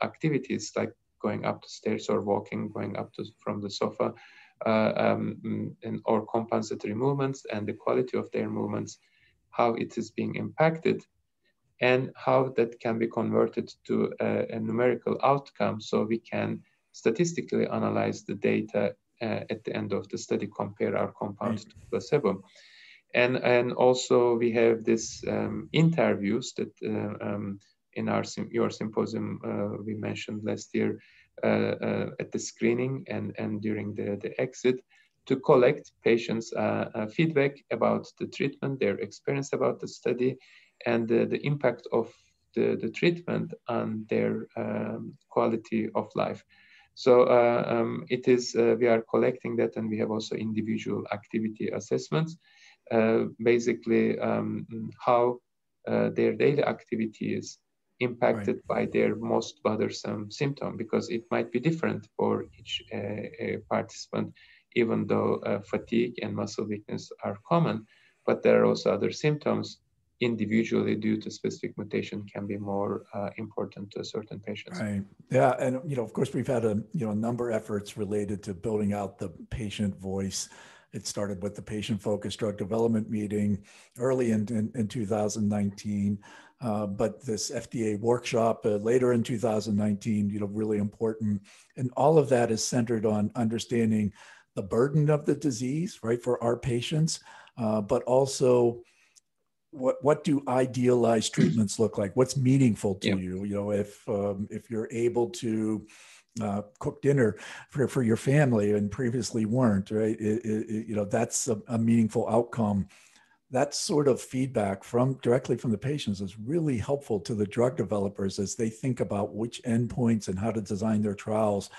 activities like going up the stairs or walking, going up to, from the sofa, uh, um, and, or compensatory movements and the quality of their movements, how it is being impacted, and how that can be converted to a, a numerical outcome so we can statistically analyze the data uh, at the end of the study, compare our compound right. to placebo. And, and also we have this um, interviews that uh, um, in our your symposium uh, we mentioned last year at the screening and, and during the, the exit to collect patients' feedback about the treatment, their experience about the study, and the, the impact of the, the treatment on their um, quality of life. So uh, um, it is, uh, we are collecting that and we have also individual activity assessments, uh, basically um, how uh, their daily activity is impacted right. by their most bothersome symptom because it might be different for each uh, participant, even though uh, fatigue and muscle weakness are common, but there are also other symptoms individually due to specific mutation can be more uh, important to certain patients. Right. Yeah, and you know, of course, we've had a you know number of efforts related to building out the patient voice. It started with the patient-focused drug development meeting early in in, in 2019. Uh, but this FDA workshop uh, later in 2019, you know, really important. And all of that is centered on understanding the burden of the disease, right, for our patients, uh, but also what what do idealized treatments look like? What's meaningful to yeah. you? You know, if um, if you're able to uh, cook dinner for, for your family and previously weren't, right? It, it, you know, that's a, a, meaningful outcome. That sort of feedback from directly from the patients is really helpful to the drug developers as they think about which endpoints and how to design their trials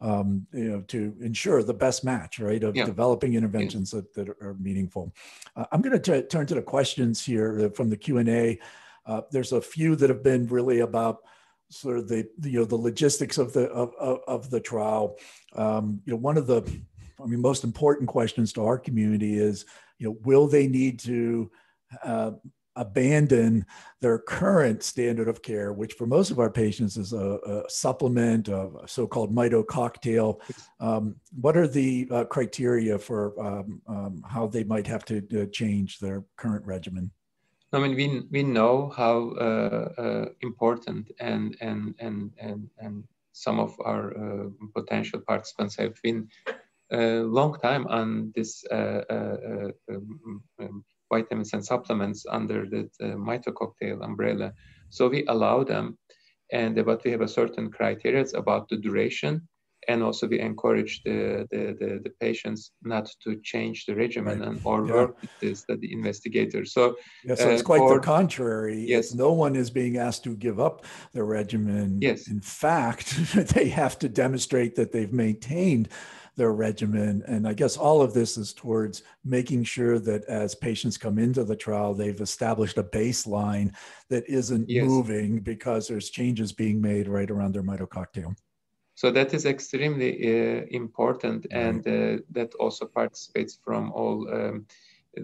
um, you know, to ensure the best match, right, of yeah. developing interventions yeah. that, that are meaningful. Uh, I'm going to turn to the questions here uh, from the Q and A. Uh, there's a few that have been really about sort of the, the you know the logistics of the of, of, of the trial. Um, you know, one of the I mean most important questions to our community is you know will they need to uh, abandon their current standard of care, which for most of our patients is a, a supplement, a so-called mito cocktail. Um, what are the uh, criteria for um, um, how they might have to uh, change their current regimen? I mean, we, we know how uh, uh important and, and, and, and, and some of our uh, potential participants have been a long time on this uh, um, um, vitamins and supplements under the, the Mito cocktail umbrella. So we allow them, and but we have a certain criteria about the duration, and also we encourage the, the, the, the patients not to change the regimen right. and, or yeah. work with the study investigators. So, yeah, so it's uh, quite the contrary. Yes. No one is being asked to give up the regimen. Yes. In fact, (laughs) they have to demonstrate that they've maintained their regimen. And I guess all of this is towards making sure that as patients come into the trial, they've established a baseline that isn't yes. moving because there's changes being made right around their mitococktail. So that is extremely uh, important, and uh, that also participates from all. Um,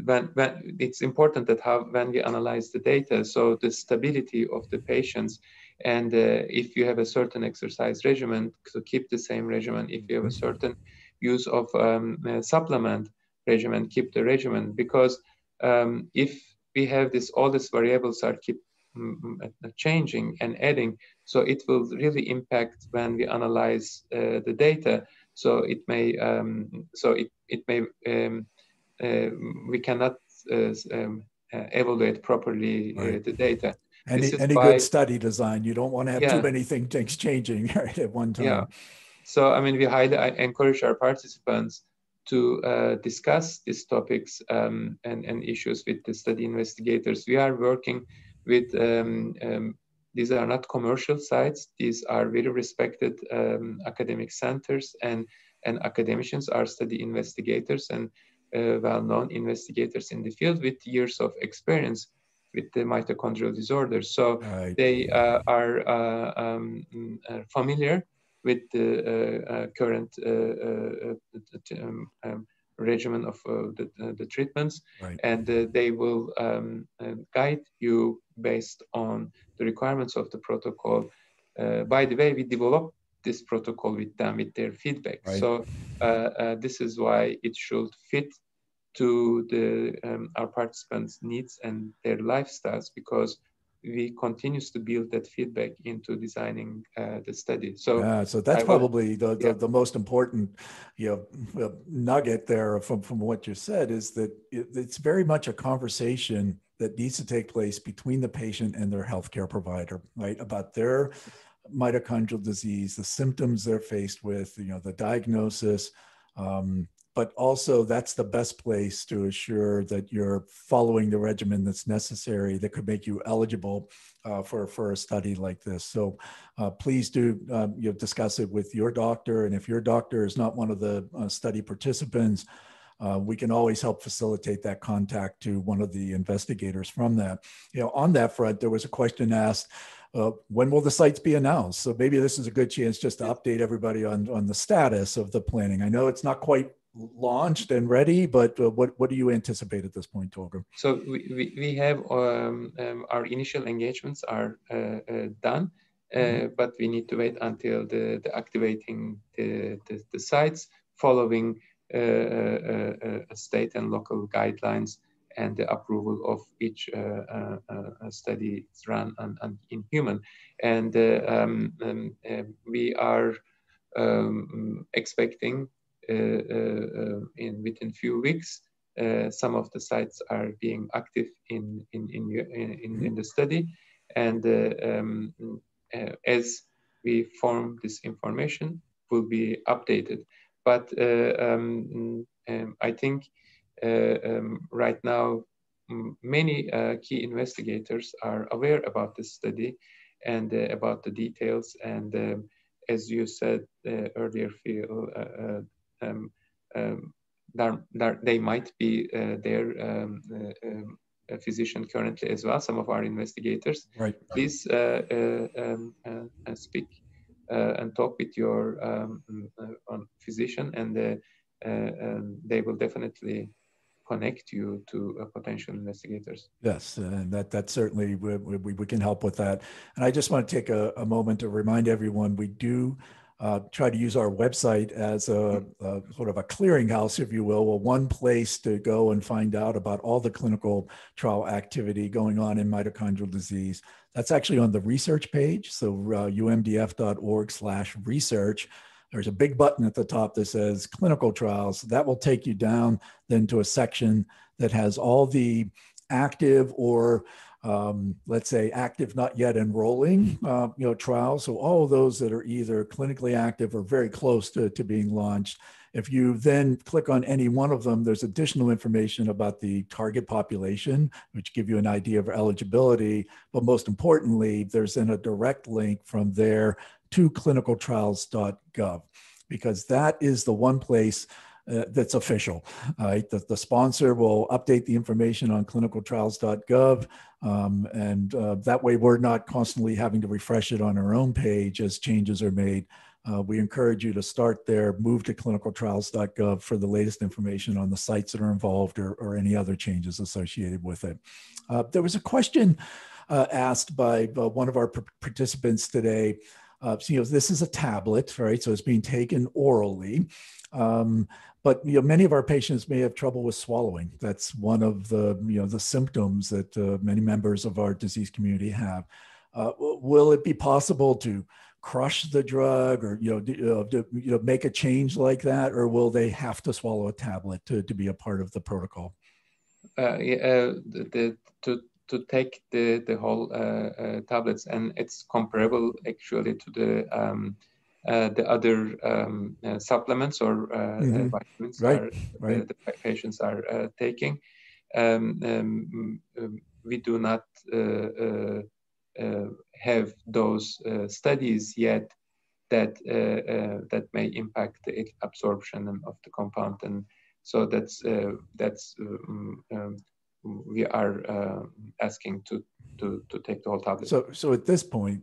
when, when it's important that how when we analyze the data, so the stability of the patients, and uh, if you have a certain exercise regimen, to keep the same regimen. If you have a mm-hmm. certain use of um, supplement regimen, keep the regimen, because um, if we have this, all these variables are keep mm, mm, changing and adding, so it will really impact when we analyze uh, the data. So it may, um, so it, it may, um, uh, we cannot uh, um, uh evaluate properly uh, right. the data. Any, any by, good study design, you don't want to have yeah. too many things (laughs) changing right, (laughs) at one time. Yeah. So, I mean, we highly encourage our participants to uh, discuss these topics um, and, and issues with the study investigators. We are working with, um, um, these are not commercial sites, these are very respected um, academic centers and, and academicians are study investigators and uh, well-known investigators in the field with years of experience with the mitochondrial disorders. So right. they uh, are uh, um, uh, familiar with the uh, uh, current uh, um, um, regimen of the, the treatments, right. and they will um, guide you based on the requirements of the protocol. by the way, we developed this protocol with them with their feedback. Right. So this is why it should fit to the um, our participants' needs and their lifestyles because we continues to build that feedback into designing uh, the study. So, yeah, so that's I probably the, the, yeah. the, most important, you know, nugget there from, from what you said is that it, it's very much a conversation that needs to take place between the patient and their healthcare provider, right? About their mitochondrial disease, the symptoms they're faced with, you know, the diagnosis, um, but also that's the best place to assure that you're following the regimen that's necessary that could make you eligible uh, for, for a study like this. So uh, please do um, you know, discuss it with your doctor. And if your doctor is not one of the uh, study participants, uh, we can always help facilitate that contact to one of the investigators from that. You know, on that front, there was a question asked, uh, when will the sites be announced? So maybe this is a good chance just to update everybody on, on the status of the planning. I know it's not quite launched and ready, but uh, what, what do you anticipate at this point, Tolga? So we, we, we have um, um, our initial engagements are uh, uh, done, uh, mm-hmm. but we need to wait until the, the activating the, the, the sites following uh, uh, state and local guidelines and the approval of each study run on, on, in human. And um, um, we are um, expecting in within few weeks. some of the sites are being active in in in in, in the study, and um, as we form this information, will be updated. But um, um, I think um, right now many uh, key investigators are aware about this study and uh, about the details. And um, as you said uh, earlier, Phil, um, um, there, there, they might be uh, their um, uh, um, physician currently as well, some of our investigators. Right. Please uh, um, speak and talk with your um, physician and they will definitely connect you to uh, potential investigators. Yes, and that that certainly we, we, we, can help with that. And I just want to take a, a moment to remind everyone we do uh, try to use our website as a, a, sort of a clearinghouse, if you will, well, one place to go and find out about all the clinical trial activity going on in mitochondrial disease. That's actually on the research page. So uh, umdf.org slash research. There's a big button at the top that says clinical trials. That will take you down then to a section that has all the active or um, let's say active, not yet enrolling, uh, you know, trials. So all of those that are either clinically active or very close to, to being launched. If you then click on any one of them, there's additional information about the target population, which give you an idea of eligibility. But most importantly, there's then a direct link from there to clinicaltrials.gov because that is the one place uh, that's official. Right? The, the, sponsor will update the information on clinicaltrials.gov, um, and uh, that way we're not constantly having to refresh it on our own page as changes are made. Uh, we encourage you to start there, move to clinicaltrials.gov for the latest information on the sites that are involved or, or any other changes associated with it. Uh, there was a question uh, asked by uh, one of our participants today. So, you know, this is a tablet, right? So it's being taken orally. Um, but you know, many of our patients may have trouble with swallowing. That's one of the you know the symptoms that uh, many members of our disease community have. Uh, will it be possible to crush the drug, or you know, do, uh, do, you know, make a change like that, or will they have to swallow a tablet to, to be a part of the protocol? Uh, yeah, uh, the, to to take the the whole uh, tablets, and it's comparable actually to the um, uh, the other um, uh, supplements or uh, mm-hmm. vitamins right. Are, right. The, the, patients are taking. Um, um, um, we do not have those studies yet that that may impact the absorption of the compound, and so that's that's um, um, we are uh, asking to, to to take the whole tablet. So so at this point,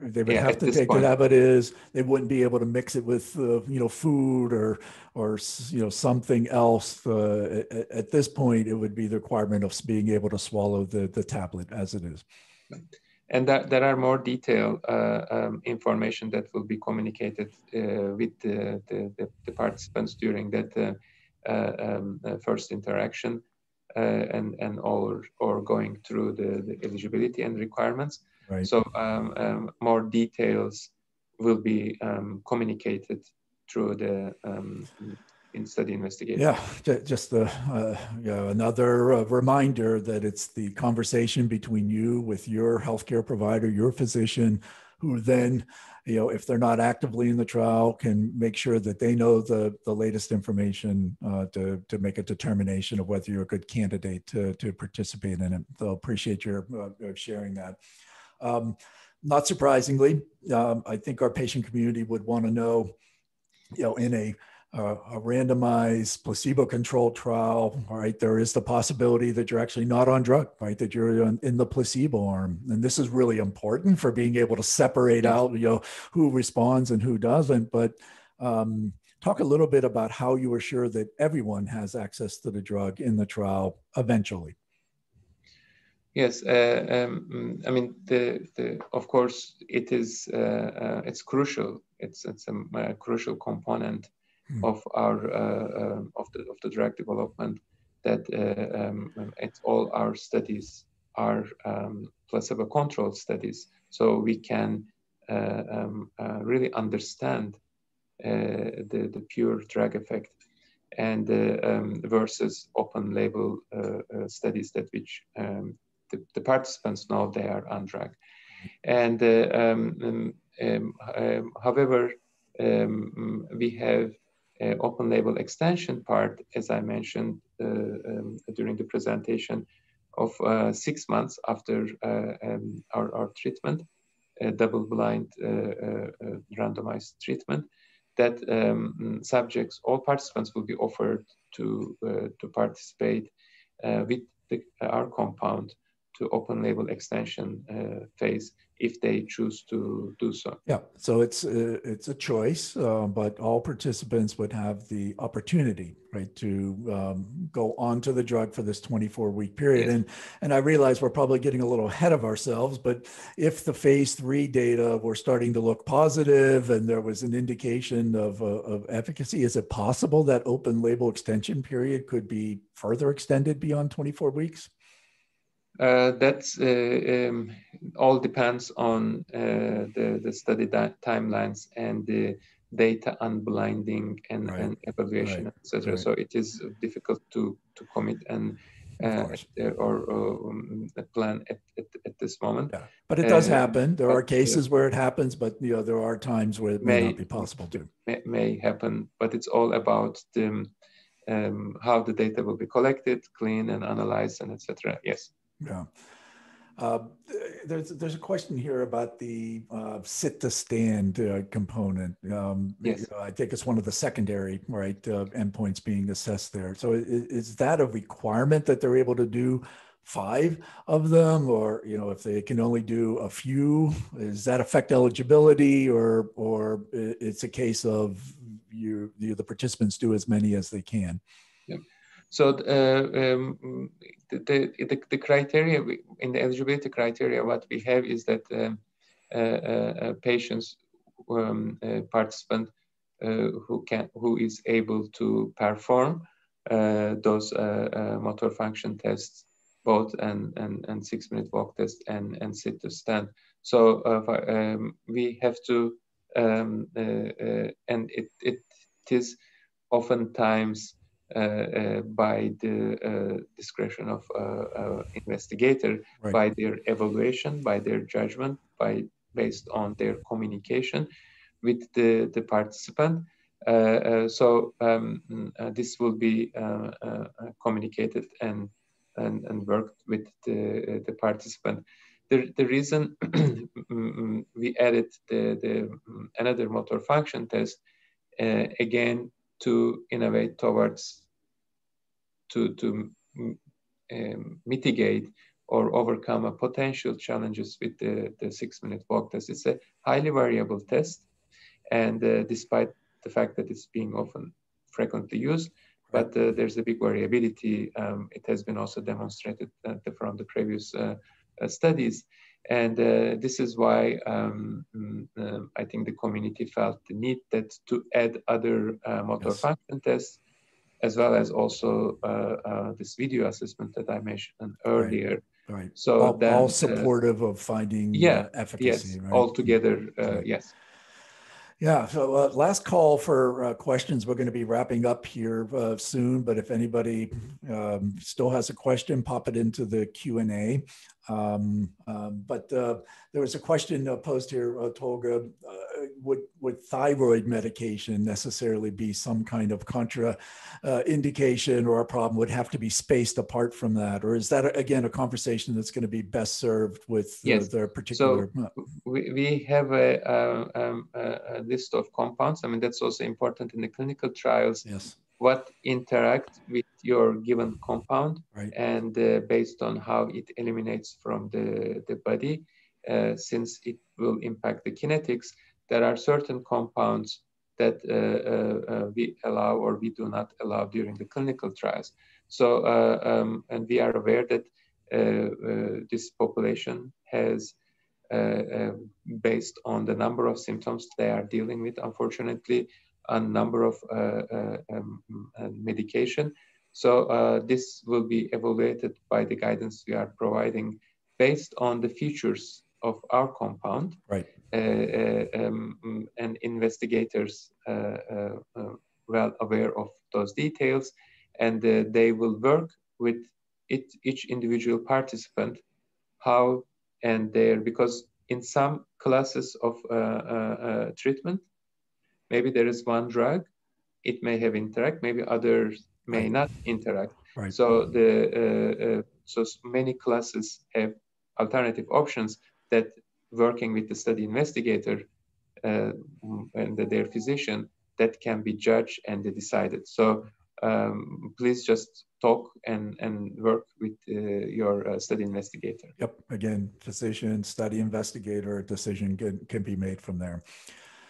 they would yeah, have to take point. it it is. They wouldn't be able to mix it with, uh, you know, food or, or you know, something else. Uh, at, at, this point, it would be the requirement of being able to swallow the, the tablet as it is. And that, there are more detailed uh, um, information that will be communicated uh, with the, the, the, participants during that uh, uh, um, first interaction and, and or, or going through the, the eligibility and requirements. Right. So um, um, more details will be um, communicated through the um, in study investigation. Yeah, just the, uh, you know, another uh, reminder that it's the conversation between you with your healthcare provider, your physician, who then, you know, if they're not actively in the trial, can make sure that they know the, the latest information uh, to, to make a determination of whether you're a good candidate to, to participate in it. They'll appreciate your uh, sharing that. Um, not surprisingly, um, I think our patient community would want to know, you know, in a uh, a randomized placebo-controlled trial, right, there is the possibility that you're actually not on drug, right, that you're in, in the placebo arm, and this is really important for being able to separate out, you know, who responds and who doesn't. But um, talk a little bit about how you are sure that everyone has access to the drug in the trial eventually. Yes, uh, um, I mean, the, the, of course, it is uh, uh, it's crucial. It's it's a, a crucial component mm. of our uh, um, of the of the drug development that uh, um, all our studies are um, placebo-controlled studies, so we can uh, um, really understand the the pure drug effect and um, versus open label studies that which um, the, the, participants know they are on drug. And uh, um, um, um, however, we have open label extension part, as I mentioned uh, um, during the presentation, of uh, six months after uh, um, our, our, treatment, double-blind randomized treatment, that um, subjects, all participants will be offered to, to participate with the, our compound to open label extension uh, phase if they choose to do so. Yeah, so it's a, uh, it's a choice, uh, but all participants would have the opportunity, right, to um, go onto the drug for this 24 week period. Yes. And and I realize we're probably getting a little ahead of ourselves, but if the phase three data were starting to look positive and there was an indication of uh, of efficacy, is it possible that open label extension period could be further extended beyond 24 weeks? Uh, that uh, um, all depends on uh, the, the study timelines and the data unblinding and, right. and evaluation, right. etc. Right. So it is difficult to, to commit and uh, or um, plan at, at, at, this moment. Yeah. But it does uh, happen. There are cases where it happens, but you know there are times where it may, may not be possible to. May, may, happen, but it's all about the, um, how the data will be collected, cleaned, and analyzed, and etc. Yes. Yeah. Uh, there's there's a question here about the uh, sit to stand uh, component. Um, yes. You know, I think it's one of the secondary right uh, endpoints being assessed there. So is, is, that a requirement that they're able to do five of them, or you know if they can only do a few, does that affect eligibility, or or it's a case of you, you the participants do as many as they can? Yeah. So uh, um, the, the, the, criteria in the eligibility criteria, what we have is that um, uh, uh, patients, um, participant who can who is able to perform those motor function tests both and, and, and six minute walk test and, and sit to stand. So uh, um, we have to, um, uh, uh, and it, it is oftentimes Uh, uh, by the uh, discretion of uh, investigator, right. by their evaluation, by their judgment, by based on their communication with the, the participant. so um, this will be communicated and, and, and worked with the, the participant. The, the reason (clears throat) we added the, the another motor function test uh, again to innovate towards to, to um, mitigate or overcome a potential challenges with the, the six minute walk test. It's a highly variable test. And uh, despite the fact that it's being often frequently used, but uh, there's a big variability. Um, it has been also demonstrated from the previous uh, uh studies. And uh, this is why um, mm, um, I think the community felt the need that to add other uh, motor yes. function tests, as well as also uh, this video assessment that I mentioned earlier. Right. right. So all, that, all supportive of finding yeah, efficacy. Yes, right? altogether, yes. Yeah, so uh, last call for uh, questions. We're going to be wrapping up here uh, soon, but if anybody um, still has a question, pop it into the Q and A. Um, um, but uh, there was a question uh, posed here, uh, Tolga. Would would thyroid medication necessarily be some kind of contra indication or a problem? Would have to be spaced apart from that, or is that again a conversation that's going to be best served with yes. their particular? So we, we have a, um, a list of compounds. I mean, that's also important in the clinical trials. Yes. What interact with your given compound, right. and uh, based on how it eliminates from the, the body, uh, since it will impact the kinetics, there are certain compounds that uh, uh, uh we allow or we do not allow during the clinical trials. So, uh, um, and we are aware that this population has uh, um, based on the number of symptoms they are dealing with, unfortunately, a number of uh, uh, um, medication. So this will be evaluated by the guidance we are providing based on the features of our compound. Right. Uh, uh, um, mm, and investigators uh, well aware of those details, and they will work with it, each individual participant how and there because in some classes of uh, uh, uh, treatment maybe there is one drug it may have interact maybe others may right. not interact right. so the so many classes have alternative options that working with the study investigator uh, and their physician that can be judged and decided. So um, please just talk and, and work with uh, your uh, study investigator. Yep. Again, physician, study investigator, decision can, can be made from there.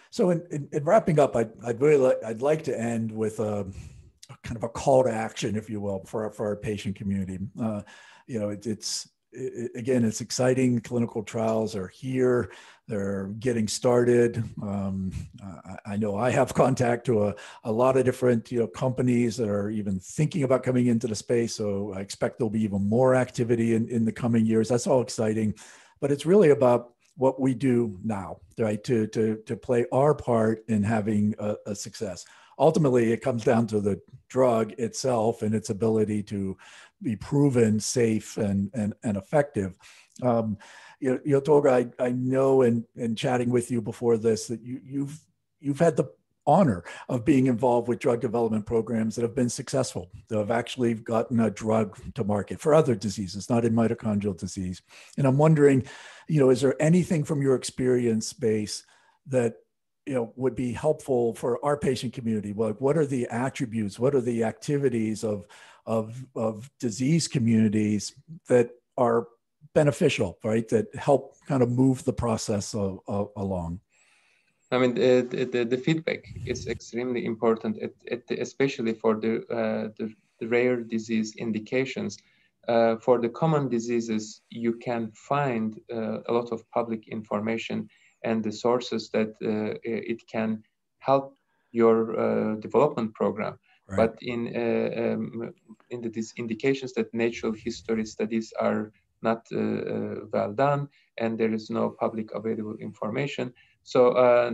So in, in, in wrapping up, I'd, I'd really like, I'd like to end with a, a, kind of a call to action, if you will, for, for our patient community. Uh, you know, it, it's again, it's exciting. Clinical trials are here; they're getting started. Um, I, I, know I have contact to a, a lot of different you know companies that are even thinking about coming into the space. So I expect there'll be even more activity in, in the coming years. That's all exciting, but it's really about what we do now, right? To to to play our part in having a, a success ultimately it comes down to the drug itself and its ability to be proven safe and and, and effective. Um, Tolga, I, I know in, in chatting with you before this that you, you've you've had the honor of being involved with drug development programs that have been successful, that have actually gotten a drug to market for other diseases, not in mitochondrial disease. And I'm wondering, you know, is there anything from your experience base that you know would be helpful for our patient community like what are the attributes what are the activities of of of disease communities that are beneficial right? That help kind of move the process of, of, along. I mean the, the, the, feedback is extremely important especially for the, uh, the, the rare disease indications. Uh, for the common diseases you can find uh, a lot of public information and the sources that uh, it can help your uh, development program. But in uh, um, in the these indications that natural history studies are not well done and there is no public available information. So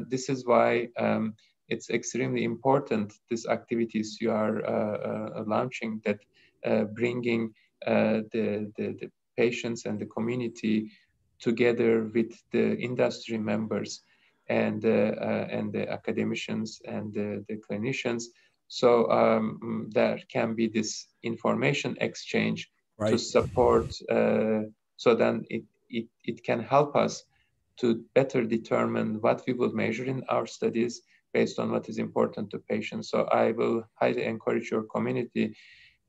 this is why um, it's extremely important these activities you are uh, uh, launching that uh, bringing the, the, the, patients and the community together with the industry members and, uh, uh, and the academicians and the, the clinicians. So um, there can be this information exchange right. to support, uh, so then it, it, it can help us to better determine what we will measure in our studies based on what is important to patients. So I will highly encourage your community.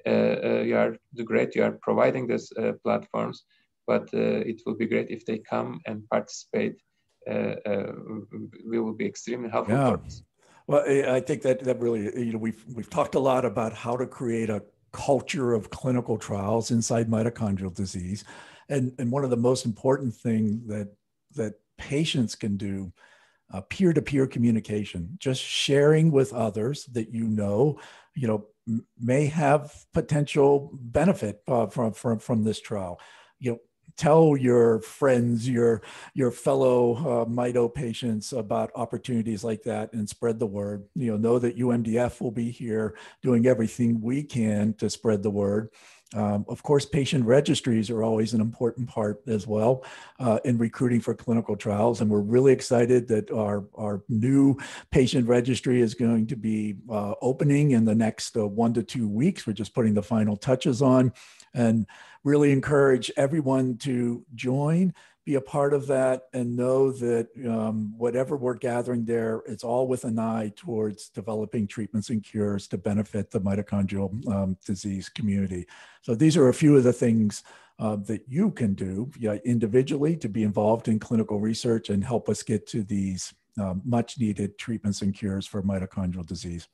Uh, uh, you are the great. You are providing these uh, platforms but uh, it will be great if they come and participate. Uh, uh, we will be extremely helpful yeah. Well, I think that that really, you know, we've we've talked a lot about how to create a culture of clinical trials inside mitochondrial disease, and and one of the most important things that that patients can do, uh, peer-to-peer communication, just sharing with others that you know, you know, may have potential benefit uh, from from from this trial. You know, tell your friends, your your fellow uh, Mito patients about opportunities like that, and spread the word. You know, know that UMDF will be here doing everything we can to spread the word. Um, of course, patient registries are always an important part as well uh, in recruiting for clinical trials. And we're really excited that our, our new patient registry is going to be uh, opening in the next uh, one to two weeks. We're just putting the final touches on and really encourage everyone to join be a part of that and know that um, whatever we're gathering there, it's all with an eye towards developing treatments and cures to benefit the mitochondrial um, disease community. So these are a few of the things uh, that you can do yeah, individually to be involved in clinical research and help us get to these um, much needed treatments and cures for mitochondrial disease.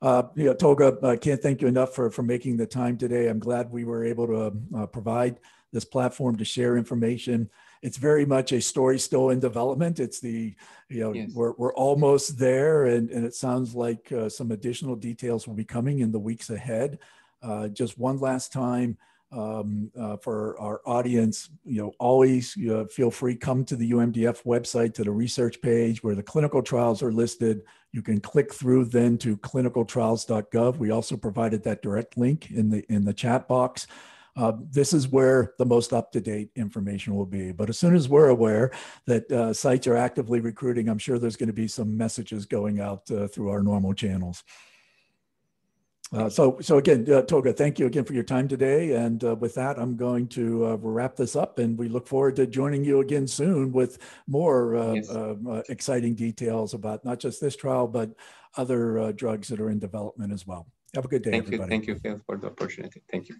Uh, you know, Tolga, I can't thank you enough for, for making the time today. I'm glad we were able to uh, provide this platform to share information. It's very much a story still in development. It's the, you know, yes. we're, we're almost there and, and it sounds like uh, some additional details will be coming in the weeks ahead. Uh, just one last time um, uh, for our audience, you know, always you know, feel free, come to the UMDF website to the research page where the clinical trials are listed. You can click through then to clinicaltrials.gov. We also provided that direct link in the in the chat box. Uh, this is where the most up-to-date information will be. But as soon as we're aware that uh, sites are actively recruiting, I'm sure there's going to be some messages going out uh, through our normal channels. Uh, so, so again, uh, Tolga, thank you again for your time today. And uh, with that, I'm going to uh, wrap this up, and we look forward to joining you again soon with more uh, yes. Uh, exciting details about not just this trial, but other drugs that are in development as well. Have a good day, thank everybody. You, thank you, Phil, for the opportunity. Thank you.